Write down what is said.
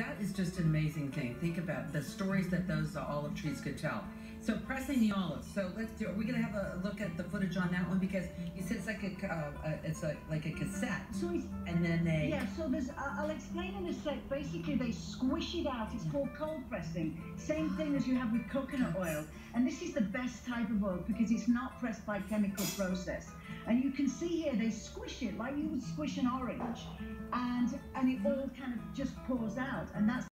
that is just an amazing thing. Think about the stories that those olive trees could tell. So pressing the olives. So let's do. Are we gonna have a look at the footage on that one because you said it's like a, uh, it's a, like a cassette. So and then they. yeah. So there's. Uh, I'll explain in a sec. Basically, they squish it out. It's called cold pressing. Same thing as you have with coconut oil. And this is the best type of oil because it's not pressed by chemical process. And you can see here they squish it like you would squish an orange, and and it all just pours out. And that's